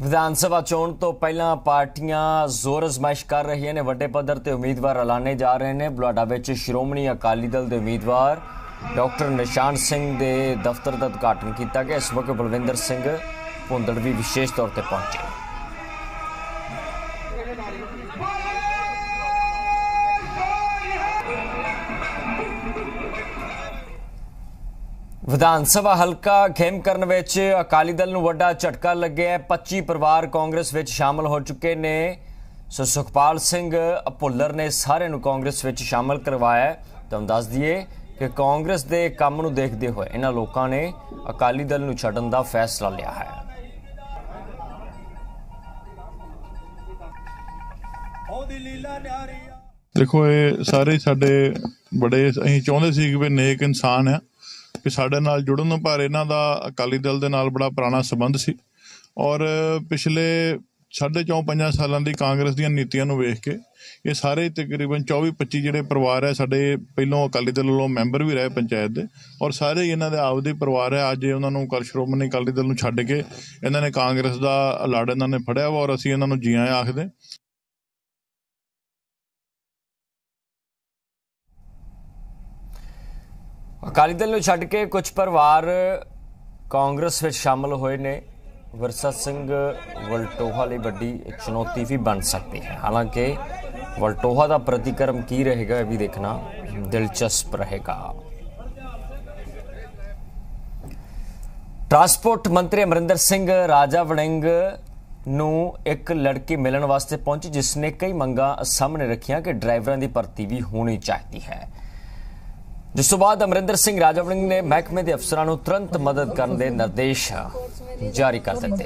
ਵਿਧਾਨ ਸਭਾ ਚੋਣ ਤੋਂ ਪਹਿਲਾਂ ਪਾਰਟੀਆਂ ਜ਼ੋਰ ਅਜ਼ਮਾਇਸ਼ ਕਰ ਰਹੀਆਂ ਨੇ। ਵੱਡੇ ਪੱਧਰ ਤੇ ਉਮੀਦਵਾਰ ਐਲਾਨੇ ਜਾ ਰਹੇ ਨੇ। ਬੁਲਾਡਾ ਵਿੱਚ ਸ਼੍ਰੋਮਣੀ ਅਕਾਲੀ ਦਲ ਦੇ ਉਮੀਦਵਾਰ ਡਾਕਟਰ ਨਿਸ਼ਾਨ ਸਿੰਘ ਦੇ ਦਫ਼ਤਰ ਦਾ ਉਦਘਾਟਨ ਕੀਤਾ ਗਿਆ। ਇਸ ਮੌਕੇ ਬਲਵਿੰਦਰ ਸਿੰਘ ਭੁੰਦੜ ਵੀ ਵਿਸ਼ੇਸ਼ ਤੌਰ ਤੇ ਪਹੁੰਚੇ। ਵਿਧਾਨ ਸਭਾ ਹਲਕਾ ਖੇਮਕਰਨ ਵਿੱਚ ਅਕਾਲੀ ਦਲ ਨੂੰ ਵੱਡਾ ਝਟਕਾ ਲੱਗਿਆ 25 ਪਰਿਵਾਰ ਕਾਂਗਰਸ ਵਿੱਚ ਸ਼ਾਮਲ ਹੋ ਚੁੱਕੇ ਨੇ। ਸੋ ਸੁਖਪਾਲ ਸਿੰਘ ਭੁੱਲਰ ਨੇ ਸਾਰਿਆਂ ਨੂੰ ਕਾਂਗਰਸ ਵਿੱਚ ਸ਼ਾਮਲ ਕਰਵਾਇਆ ਤੁਹਾਨੂੰ ਦੱਸ ਦਈਏ ਕਿ ਕਾਂਗਰਸ ਦੇ ਕੰਮ ਨੂੰ ਦੇਖਦੇ ਹੋਏ ਇਹਨਾਂ ਲੋਕਾਂ ਨੇ ਅਕਾਲੀ ਦਲ ਨੂੰ ਛੱਡਣ ਦਾ ਫੈਸਲਾ ਲਿਆ ਹੈ। ਉਹਦੀ ਲੀਲਾ ਨਿਆਰੀ ਦੇਖੋ, ਇਹ ਸਾਰੇ ਸਾਡੇ ਬੜੇ ਅਸੀਂ ਚਾਹੁੰਦੇ ਸੀ ਕਿ ਨੇਕ ਇਨਸਾਨ ਆ। ਕਿ ਸਾਡੇ ਨਾਲ ਜੁੜਨ ਪਰ ਇਹਨਾਂ ਦਾ ਅਕਾਲੀ ਦਲ ਦੇ ਨਾਲ ਬੜਾ ਪੁਰਾਣਾ ਸੰਬੰਧ ਸੀ। ਔਰ ਪਿਛਲੇ ਸਾਢੇ ਚੌਂ ਪੰਜਾਂ ਸਾਲਾਂ ਦੀ ਕਾਂਗਰਸ ਦੀਆਂ ਨੀਤੀਆਂ ਨੂੰ ਵੇਖ ਕੇ ਇਹ ਸਾਰੇ ਤਕਰੀਬਨ 24 25 ਜਿਹੜੇ ਪਰਿਵਾਰ ਹੈ, ਸਾਡੇ ਪਹਿਲੋਂ ਅਕਾਲੀ ਦਲ ਵੱਲੋਂ ਮੈਂਬਰ ਵੀ ਰਹੇ ਪੰਚਾਇਤ ਦੇ। ਔਰ ਸਾਰੇ ਇਹਨਾਂ ਦੇ ਆਪਦੇ ਪਰਿਵਾਰ ਹੈ। ਅੱਜ ਉਹਨਾਂ ਨੂੰ ਕੱਲ ਸ਼੍ਰੋਮਣੀ ਅਕਾਲੀ ਦਲ ਨੂੰ ਛੱਡ ਕੇ ਇਹਨਾਂ ਨੇ ਕਾਂਗਰਸ ਦਾ ਲੜ ਇਹਨਾਂ ਨੇ ਫੜਿਆ ਵਾ ਔਰ ਅਸੀਂ ਇਹਨਾਂ ਨੂੰ ਜੀਆਂ ਆਖਦੇ ਅਕਾਲੀ ਦਲ ਨੂੰ ਛੱਡ ਕੇ ਕੁਝ ਪਰਿਵਾਰ ਕਾਂਗਰਸ ਵਿੱਚ ਸ਼ਾਮਲ ਹੋਏ ਨੇ। ਵਿਰਸਾ ਸਿੰਘ ਵਲਟੋਹਾ ਲਈ ਵੱਡੀ ਚੁਣੌਤੀ ਵੀ ਬਣ ਸਕਦੀ ਹੈ। ਹਾਲਾਂਕਿ ਵਲਟੋਹਾ ਦਾ ਪ੍ਰਤੀਕਰਮ ਕੀ ਰਹੇਗਾ ਇਹ ਵੀ ਦੇਖਣਾ ਦਿਲਚਸਪ ਰਹੇਗਾ। ਟਰਾਂਸਪੋਰਟ ਮੰਤਰੀ ਅਮਰਿੰਦਰ ਸਿੰਘ ਰਾਜਾ ਵੜਿੰਗ ਨੂੰ ਇੱਕ ਲੜਕੀ ਮਿਲਣ ਵਾਸਤੇ ਪਹੁੰਚੀ, ਜਿਸ ਨੇ ਕਈ ਮੰਗਾਂ ਸਾਹਮਣੇ ਰੱਖੀਆਂ ਕਿ ਡਰਾਈਵਰਾਂ ਦੀ ਭਰਤੀ ਵੀ ਹੋਣੀ ਚਾਹੀਦੀ ਹੈ। ਜਿਸ ਤੋਂ ਬਾਅਦ ਅਮਰਿੰਦਰ ਸਿੰਘ ਰਾਜਵੜਿੰਗ ਨੇ ਮਹਿਕਮੇ ਦੇ ਅਫਸਰਾਂ ਨੂੰ ਤੁਰੰਤ ਮਦਦ ਕਰਨ ਦੇ ਨਿਰਦੇਸ਼ ਜਾਰੀ ਕਰ ਦਿੱਤੇ।